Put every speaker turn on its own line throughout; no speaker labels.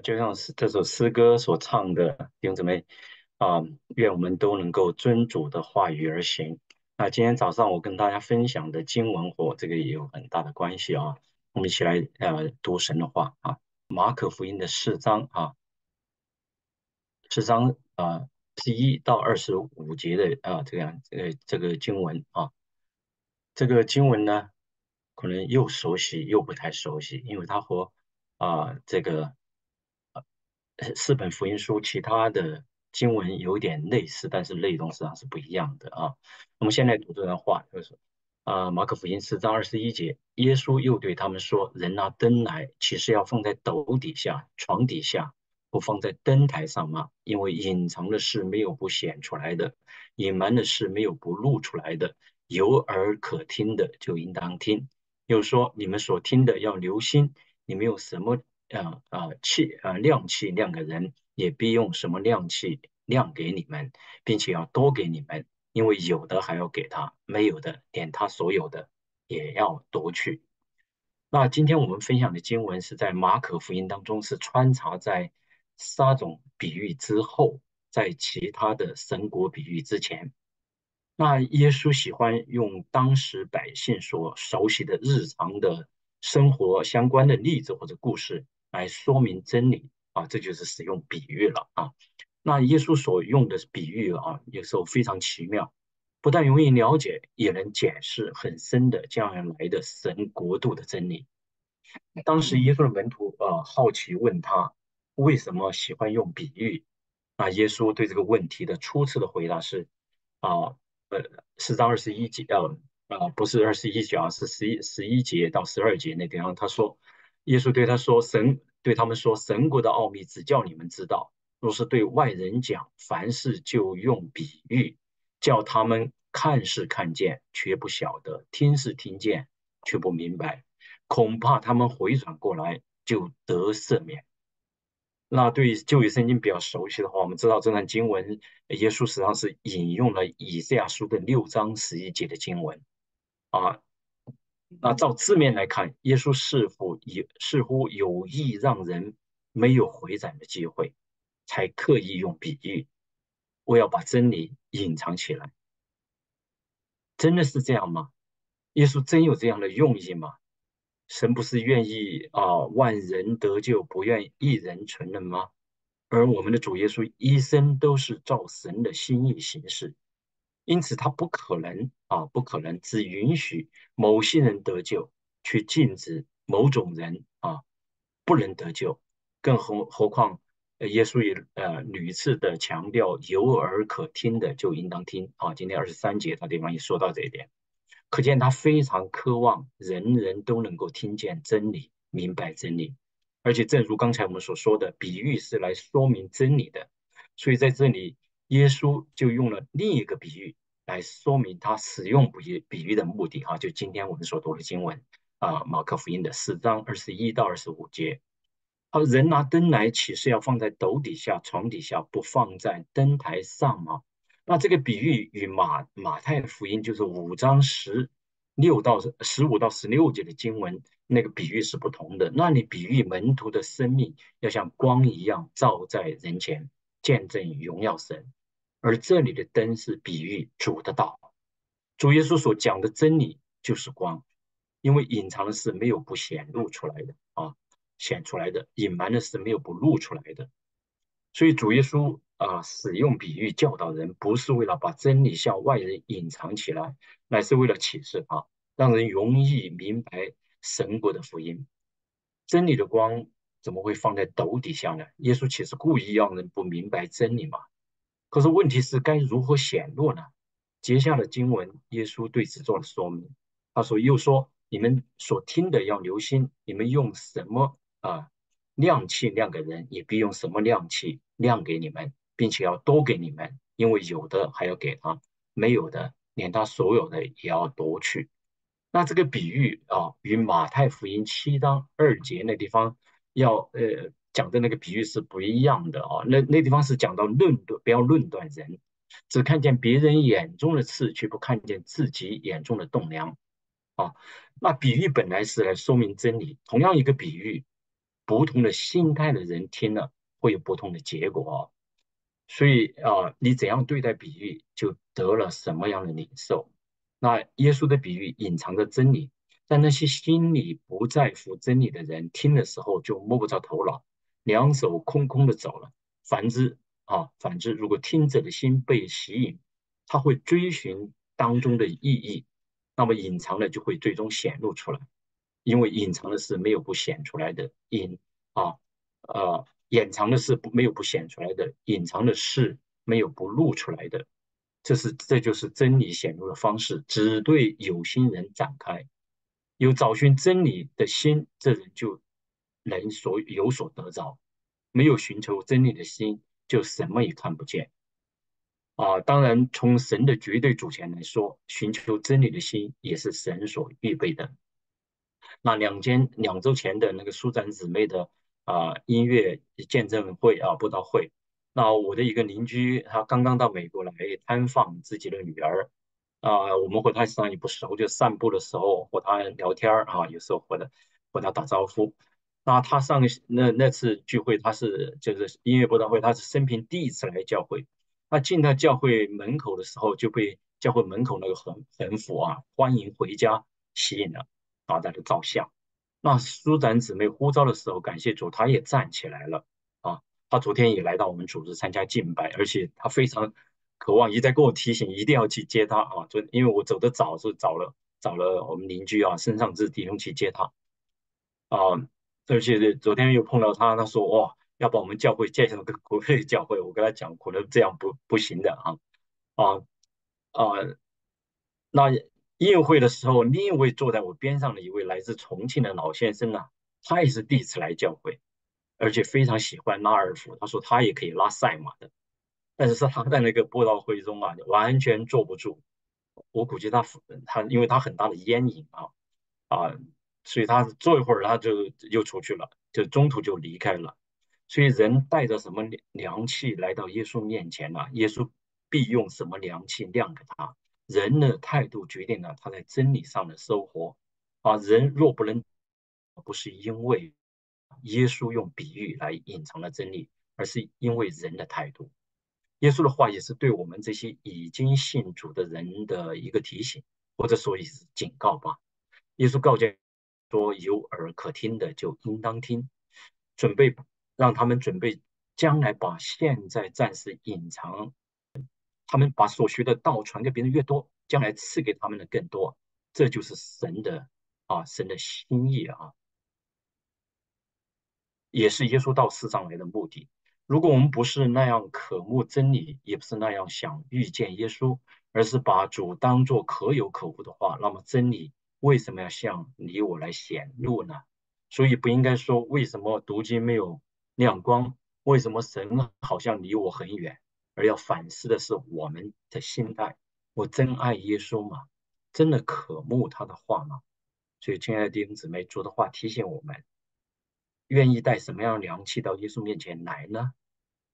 就像是这首诗歌所唱的，弟兄姊妹啊，愿我们都能够遵主的话语而行。那今天早上我跟大家分享的经文和这个也有很大的关系啊。我们一起来呃读神的话啊，马可福音的四章啊，四章啊十一到二十五节的啊这样呃这个经文啊，这个经文呢可能又熟悉又不太熟悉，因为它和啊这个。四本福音书，其他的经文有点类似，但是内容实际上是不一样的啊。我们现在读这段话，就是啊，马可福音四章二十一节，耶稣又对他们说：“人拿灯来，其实要放在斗底下、床底下，不放在灯台上吗？因为隐藏的事没有不显出来的，隐瞒的事没有不露出来的。有耳可听的，就应当听。又说，你们所听的要留心，你们有什么？”啊啊气啊量气量给人，也必用什么量气量给你们，并且要多给你们，因为有的还要给他，没有的连他所有的也要夺去。那今天我们分享的经文是在马可福音当中，是穿插在撒种比喻之后，在其他的神国比喻之前。那耶稣喜欢用当时百姓所熟悉的日常的生活相关的例子或者故事。来说明真理啊，这就是使用比喻了啊。那耶稣所用的比喻啊，有时候非常奇妙，不但容易了解，也能解释很深的将来的神国度的真理。当时耶稣的门徒啊，好奇问他为什么喜欢用比喻。那耶稣对这个问题的初次的回答是啊，呃，四章二十一节呃啊，不是二十一节啊，是十一十一节到十二节那地方，他说。耶稣对他说：“神对他们说，神国的奥秘只叫你们知道。若是对外人讲，凡事就用比喻，叫他们看是看见，却不晓得；听是听见，却不明白。恐怕他们回转过来，就得赦免。”那对旧约圣经比较熟悉的话，我们知道这段经文，耶稣实际上是引用了以赛亚书的六章十一节的经文啊。那照字面来看，耶稣似乎有似乎有意让人没有回转的机会，才刻意用比喻，我要把真理隐藏起来。真的是这样吗？耶稣真有这样的用意吗？神不是愿意啊万人得救，不愿一人存人吗？而我们的主耶稣一生都是照神的心意行事。因此，他不可能啊，不可能只允许某些人得救，却禁止某种人啊不能得救。更何何况，耶稣也呃屡次的强调，有耳可听的就应当听啊。今天二十三节，他地方也说到这一点，可见他非常渴望人人都能够听见真理，明白真理。而且，正如刚才我们所说的，比喻是来说明真理的，所以在这里。耶稣就用了另一个比喻来说明他使用比喻比喻的目的哈，就今天我们所读的经文啊，马可福音的四章二十一到二十五节。啊，人拿灯来岂是要放在斗底下、床底下，不放在灯台上吗？那这个比喻与马马太福音就是五章十六到十五到十六节的经文那个比喻是不同的。那里比喻门徒的生命要像光一样照在人前，见证荣耀神。而这里的灯是比喻主的道，主耶稣所讲的真理就是光，因为隐藏的事没有不显露出来的啊，显出来的隐瞒的事没有不露出来的，所以主耶稣啊使用比喻教导人，不是为了把真理向外人隐藏起来，乃是为了启示啊，让人容易明白神国的福音。真理的光怎么会放在斗底下呢？耶稣岂是故意让人不明白真理吗？可是问题是该如何显露呢？接下的经文，耶稣对此做了说明。他说：“又说，你们所听的要留心，你们用什么啊量器量给人，也必用什么量器量给你们，并且要多给你们，因为有的还要给他，没有的连他所有的也要夺去。”那这个比喻啊，与马太福音七章二节那地方要呃。讲的那个比喻是不一样的啊，那那地方是讲到论断，不要论断人，只看见别人眼中的刺，却不看见自己眼中的栋梁啊。那比喻本来是来说明真理，同样一个比喻不同的心态的人听了会有不同的结果啊。所以啊，你怎样对待比喻，就得了什么样的领受。那耶稣的比喻隐藏着真理，但那些心里不在乎真理的人听的时候就摸不着头脑，两手空空的走了。反之啊，反之，如果听者的心被吸引，他会追寻当中的意义，那么隐藏的就会最终显露出来。因为隐藏的是没有不显出来的，隐啊呃。掩藏的是不没有不显出来的，隐藏的是没有不露出来的，这是这就是真理显露的方式，只对有心人展开。有找寻真理的心，这人就能所有所得着；没有寻求真理的心，就什么也看不见。啊，当然，从神的绝对主权来说，寻求真理的心也是神所预备的。那两间两周前的那个舒展姊妹的。啊，音乐见证会啊，布道会。那我的一个邻居，他刚刚到美国来探访自己的女儿。啊，我们和他实际上也不熟，就散步的时候和他聊天啊，有时候和他和他打招呼。那他上那那次聚会，他是就是音乐博览会，他是生平第一次来教会。他进到教会门口的时候，就被教会门口那个横横幅啊“欢迎回家”吸引了，啊，在这照相。那舒展姊妹呼召的时候，感谢主，她也站起来了啊！她昨天也来到我们组织参加敬拜，而且她非常渴望，一再跟我提醒，一定要去接她啊！昨因为我走的早，是找了找了我们邻居啊，身上是弟兄去接她啊！而且昨天又碰到他，他说哇，要把我们教会介绍给国内教会，我跟他讲，可能这样不不行的啊啊啊！那。音乐会的时候，另一位坐在我边上的一位来自重庆的老先生呢，他也是第一次来教会，而且非常喜欢拉二胡。他说他也可以拉赛马的，但是是他在那个布道会中啊，完全坐不住。我估计他他因为他很大的烟瘾啊啊，所以他坐一会儿他就又出去了，就中途就离开了。所以人带着什么凉气来到耶稣面前呢？耶稣必用什么凉气亮给他？人的态度决定了他在真理上的收获。啊，人若不能，不是因为耶稣用比喻来隐藏了真理，而是因为人的态度。耶稣的话也是对我们这些已经信主的人的一个提醒，或者说也是警告吧。耶稣告诫说：“有耳可听的就应当听，准备让他们准备将来把现在暂时隐藏。”他们把所学的道传给别人越多，将来赐给他们的更多，这就是神的啊，神的心意啊，也是耶稣到世上来的目的。如果我们不是那样渴慕真理，也不是那样想遇见耶稣，而是把主当作可有可无的话，那么真理为什么要向你我来显露呢？所以不应该说为什么读经没有亮光，为什么神好像离我很远。而要反思的是我们的心态：我真爱耶稣吗？真的渴慕他的话吗？所以，亲爱的弟兄姊妹，主的话提醒我们：愿意带什么样的凉气到耶稣面前来呢？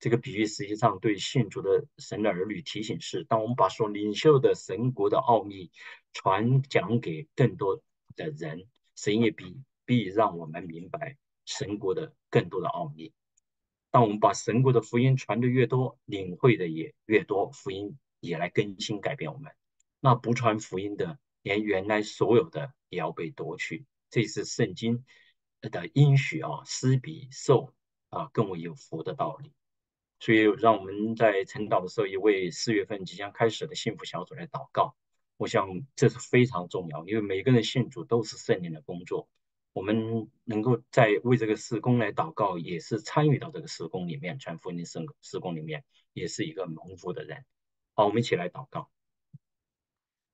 这个比喻实际上对信主的神的儿女提醒是：当我们把所领受的神国的奥秘传讲给更多的人，神也必必让我们明白神国的更多的奥秘。当我们把神国的福音传的越多，领会的也越多，福音也来更新改变我们。那不传福音的，连原来所有的也要被夺去。这是圣经的应许啊，施比受啊更为有福的道理。所以，让我们在晨祷的时候，也为四月份即将开始的幸福小组来祷告。我想这是非常重要，因为每个人信主都是圣灵的工作。我们能够在为这个施工来祷告，也是参与到这个施工里面，传福音施施工里面，也是一个蒙福的人。好，我们一起来祷告。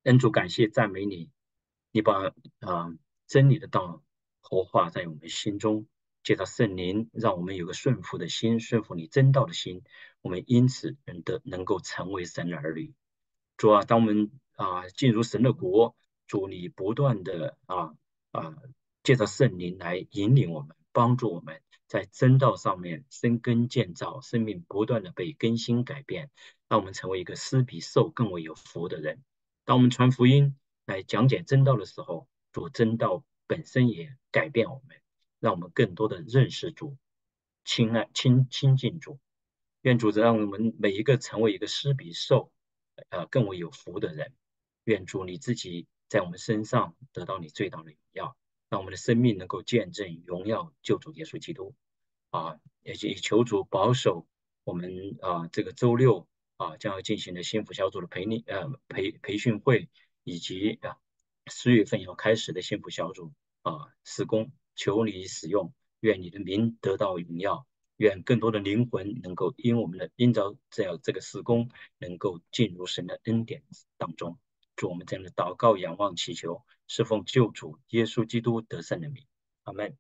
恩主，感谢赞美你，你把啊真理的道活化在我们心中，借着圣灵，让我们有个顺服的心，顺服你真道的心。我们因此能得能够成为神的儿女。主啊，当我们啊进入神的国，主你不断的啊啊。借着圣灵来引领我们，帮助我们在真道上面生根建造，生命不断的被更新改变，让我们成为一个施比受更为有福的人。当我们传福音来讲解真道的时候，主真道本身也改变我们，让我们更多的认识主，亲爱亲亲近主。愿主子让我们每一个成为一个施比受，呃更为有福的人。愿主你自己在我们身上得到你最大的荣耀，让我们的生命能够见证荣耀救主耶稣基督。啊，也求主保守我们啊这个周六啊将要进行的幸福小组的培训呃培培训会，以及啊四月份要开始的幸福小组啊施工，求你使用，愿你的名得到荣耀。愿更多的灵魂能够因我们的因着这样这个施工，能够进入神的恩典当中。祝我们这样的祷告、仰望、祈求，侍奉救主耶稣基督得胜的名。阿门。